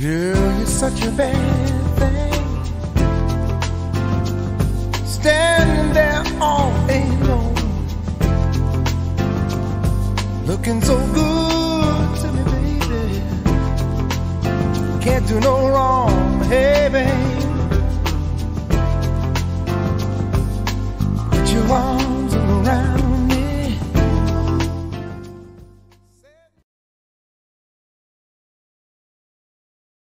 Girl, it's such a bad thing. Standing there all alone, looking so good to me, baby. Can't do no wrong, hey,